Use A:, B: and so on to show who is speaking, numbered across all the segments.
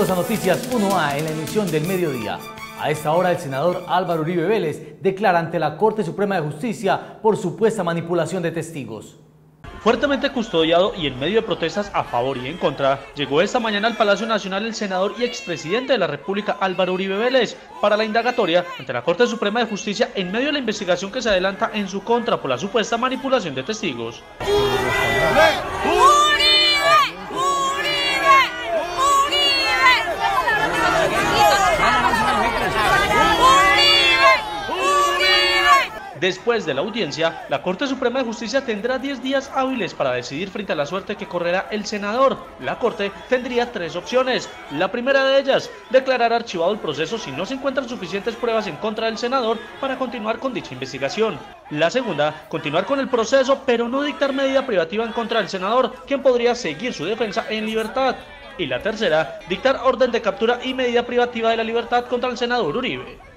A: Bienvenidos a Noticias 1A en la emisión del mediodía. A esta hora el senador Álvaro Uribe Vélez declara ante la Corte Suprema de Justicia por supuesta manipulación de testigos.
B: Fuertemente custodiado y en medio de protestas a favor y en contra, llegó esta mañana al Palacio Nacional el senador y expresidente de la República Álvaro Uribe Vélez para la indagatoria ante la Corte Suprema de Justicia en medio de la investigación que se adelanta en su contra por la supuesta manipulación de testigos. Después de la audiencia, la Corte Suprema de Justicia tendrá 10 días hábiles para decidir frente a la suerte que correrá el senador. La Corte tendría tres opciones. La primera de ellas, declarar archivado el proceso si no se encuentran suficientes pruebas en contra del senador para continuar con dicha investigación. La segunda, continuar con el proceso pero no dictar medida privativa en contra del senador, quien podría seguir su defensa en libertad. Y la tercera, dictar orden de captura y medida privativa de la libertad contra el senador Uribe.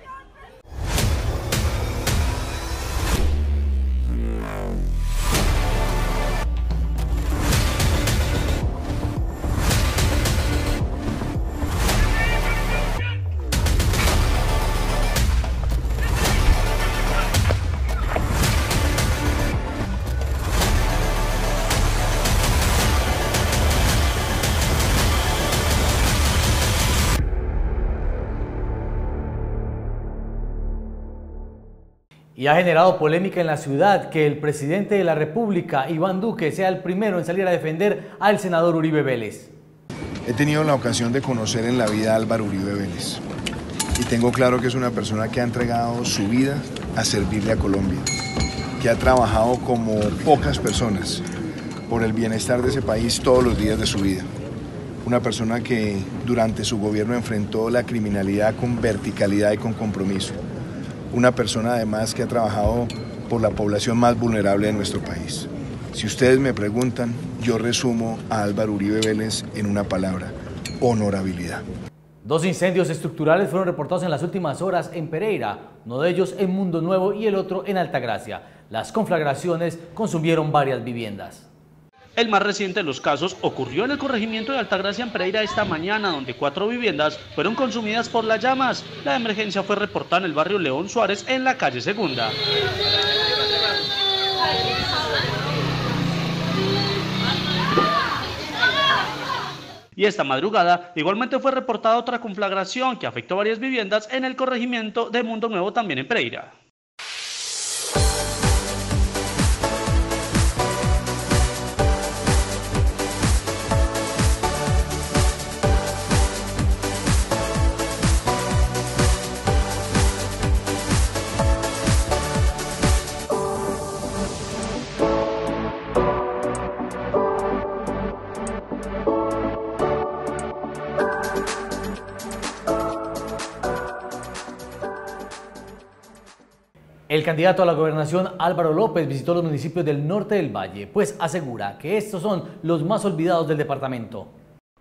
A: Y ha generado polémica en la ciudad que el presidente de la República, Iván Duque, sea el primero en salir a defender al senador Uribe Vélez.
C: He tenido la ocasión de conocer en la vida a Álvaro Uribe Vélez y tengo claro que es una persona que ha entregado su vida a servirle a Colombia, que ha trabajado como pocas personas por el bienestar de ese país todos los días de su vida. Una persona que durante su gobierno enfrentó la criminalidad con verticalidad y con compromiso una persona además que ha trabajado por la población más vulnerable de nuestro país. Si ustedes me preguntan, yo resumo a Álvaro Uribe Vélez en una palabra, honorabilidad.
A: Dos incendios estructurales fueron reportados en las últimas horas en Pereira, uno de ellos en Mundo Nuevo y el otro en Altagracia. Las conflagraciones consumieron varias viviendas.
B: El más reciente de los casos ocurrió en el corregimiento de Altagracia en Pereira esta mañana, donde cuatro viviendas fueron consumidas por las llamas. La emergencia fue reportada en el barrio León Suárez, en la calle Segunda. Y esta madrugada igualmente fue reportada otra conflagración que afectó varias viviendas en el corregimiento de Mundo Nuevo también en Pereira.
A: El candidato a la gobernación Álvaro López visitó los municipios del norte del Valle, pues asegura que estos son los más olvidados del departamento.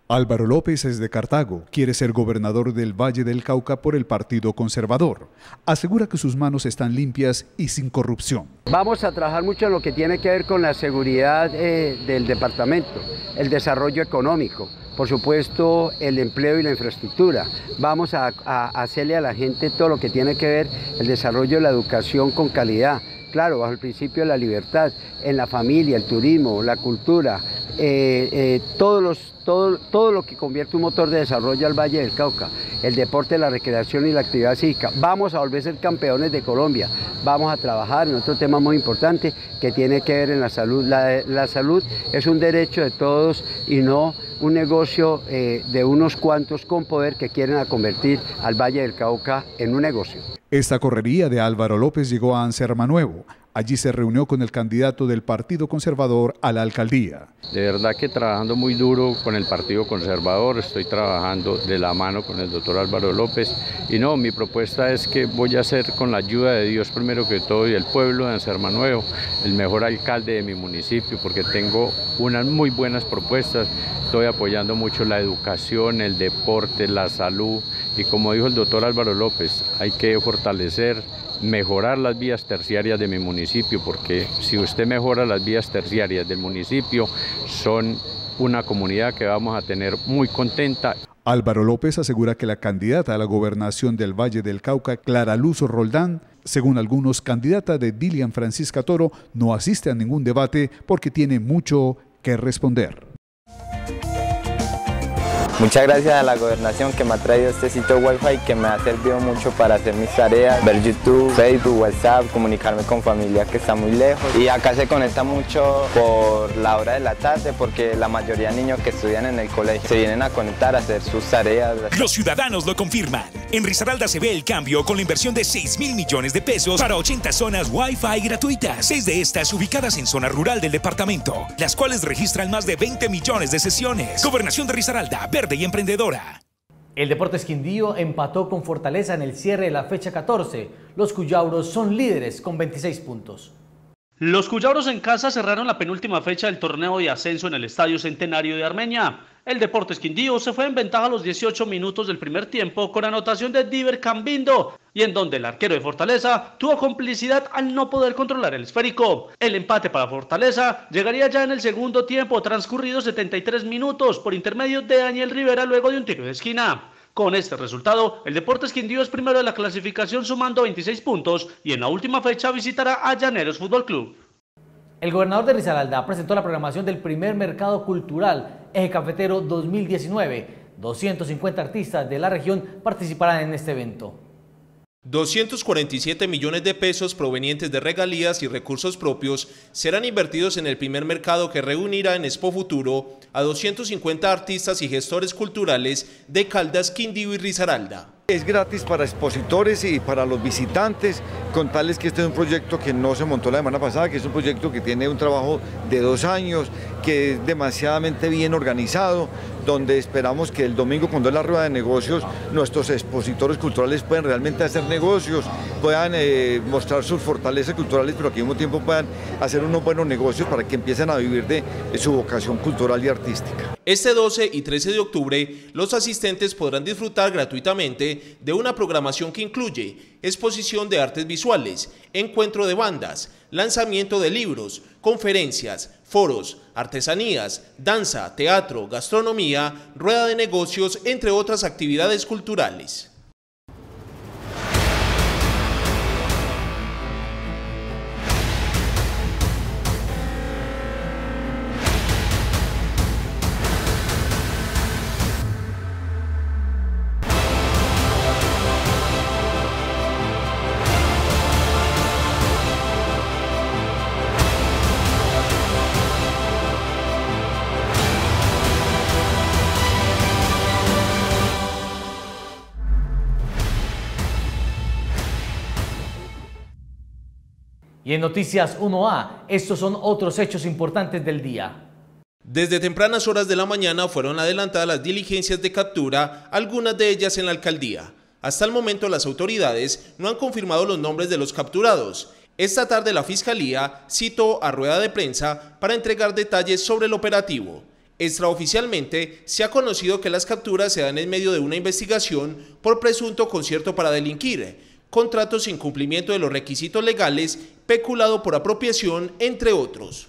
D: Álvaro López es de Cartago, quiere ser gobernador del Valle del Cauca por el Partido Conservador. Asegura que sus manos están limpias y sin corrupción.
E: Vamos a trabajar mucho en lo que tiene que ver con la seguridad eh, del departamento, el desarrollo económico, por supuesto el empleo y la infraestructura. Vamos a, hacerle a la gente todo lo que tiene que ver el desarrollo de la educación con calidad, claro, bajo el principio de la libertad, en la familia, el turismo, la cultura, eh, eh, todo lo que convierte un motor de desarrollo al Valle del Cauca, el deporte, la recreación y la actividad cívica. Vamos a volver a ser campeones de Colombia, vamos a trabajar en otro tema muy importante que tiene que ver en la salud. La, salud es un derecho de todos y no un negocio eh, de unos cuantos con poder que quieren convertir al Valle del Cauca en un negocio.
D: Esta correría de Álvaro López llegó a Anserma Nuevo. Allí se reunió con el candidato del Partido Conservador a la alcaldía.
F: De verdad que trabajando muy duro con el Partido Conservador, estoy trabajando de la mano con el doctor Álvaro López y no, mi propuesta es que voy a hacer con la ayuda de Dios primero que todo y del pueblo de Anserma Nuevo, el mejor alcalde de mi municipio porque tengo unas muy buenas propuestas, estoy apoyando mucho la educación, el deporte, la salud y como dijo el doctor Álvaro López, hay que fortalecer mejorar las vías terciarias de mi municipio, porque si usted mejora las vías terciarias del municipio, son una comunidad que vamos a tener muy contenta.
D: Álvaro López asegura que la candidata a la gobernación del Valle del Cauca, Clara Luz Roldán, según algunos, candidata de Dilian Francisca Toro, no asiste a ningún debate porque tiene mucho que responder.
G: Muchas gracias a la gobernación que me ha traído este sitio Wi-Fi que me ha servido mucho para hacer mis tareas, ver YouTube, Facebook, WhatsApp, comunicarme con familia que está muy lejos. Y acá se conecta mucho por la hora de la tarde porque la mayoría de niños que estudian en el colegio se vienen a conectar a hacer sus tareas.
H: Los ciudadanos lo confirman. En Risaralda se ve el cambio con la inversión de 6 mil millones de pesos para 80 zonas Wi-Fi gratuitas. Seis de estas ubicadas en zona rural del departamento, las cuales registran más de 20 millones de sesiones. Gobernación de Risaralda, verde y emprendedora.
A: El Deportes Quindío empató con Fortaleza en el cierre de la fecha 14. Los Cuyauros son líderes con 26 puntos.
B: Los Cuyauros en casa cerraron la penúltima fecha del torneo de ascenso en el Estadio Centenario de Armenia. El Deportes Quindío se fue en ventaja a los 18 minutos del primer tiempo con anotación de Diver Cambindo y en donde el arquero de Fortaleza tuvo complicidad al no poder controlar el esférico. El empate para Fortaleza llegaría ya en el segundo tiempo, transcurridos 73 minutos por intermedio de Daniel Rivera luego de un tiro de esquina. Con este resultado, el Deportes Quindío es primero de la clasificación sumando 26 puntos y en la última fecha visitará a Llaneros Fútbol Club.
A: El gobernador de Risaralda presentó la programación del primer mercado cultural Eje Cafetero 2019. 250 artistas de la región participarán en este evento.
I: 247 millones de pesos provenientes de regalías y recursos propios serán invertidos en el primer mercado que reunirá en Expo Futuro a 250 artistas y gestores culturales de Caldas, Quindío y Risaralda.
J: Es gratis para expositores y para los visitantes, con tales que este es un proyecto que no se montó la semana pasada, que es un proyecto que tiene un trabajo de dos años, que es demasiadamente bien organizado, donde esperamos que el domingo cuando es la rueda de negocios nuestros expositores culturales puedan realmente hacer negocios, puedan eh, mostrar sus fortalezas culturales, pero que al mismo tiempo puedan hacer unos buenos negocios para que empiecen a vivir de, de su vocación cultural y artística.
I: Este 12 y 13 de octubre, los asistentes podrán disfrutar gratuitamente de una programación que incluye exposición de artes visuales, encuentro de bandas, lanzamiento de libros, conferencias, foros, artesanías, danza, teatro, gastronomía, rueda de negocios, entre otras actividades culturales.
A: En Noticias 1A, estos son otros hechos importantes del día.
I: Desde tempranas horas de la mañana fueron adelantadas las diligencias de captura, algunas de ellas en la alcaldía. Hasta el momento las autoridades no han confirmado los nombres de los capturados. Esta tarde la Fiscalía citó a rueda de prensa para entregar detalles sobre el operativo. Extraoficialmente se ha conocido que las capturas se dan en medio de una investigación por presunto concierto para delinquir, contratos sin cumplimiento de los requisitos legales, peculado por apropiación, entre otros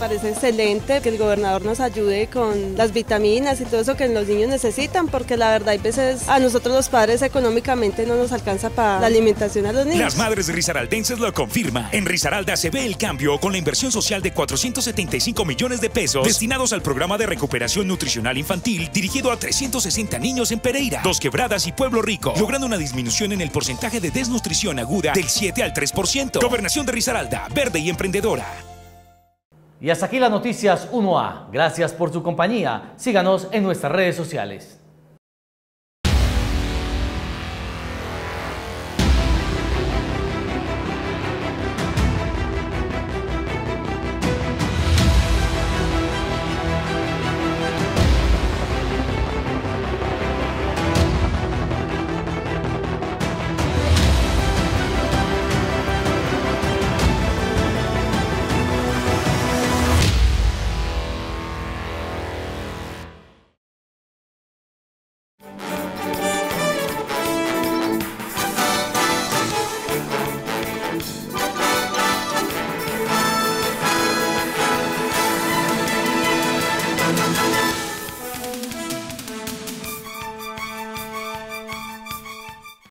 K: parece excelente que el gobernador nos ayude con las vitaminas y todo eso que los niños necesitan, porque la verdad hay veces a nosotros los padres económicamente no nos alcanza para la alimentación a los niños.
H: Las madres risaraldenses lo confirman. En Risaralda se ve el cambio con la inversión social de 475 millones de pesos destinados al programa de recuperación nutricional infantil dirigido a 360 niños en Pereira, Dos Quebradas y Pueblo Rico, logrando una disminución en el porcentaje de desnutrición aguda del 7 al 3%. Gobernación de Risaralda, verde y emprendedora.
A: Y hasta aquí las noticias 1A. Gracias por su compañía. Síganos en nuestras redes sociales.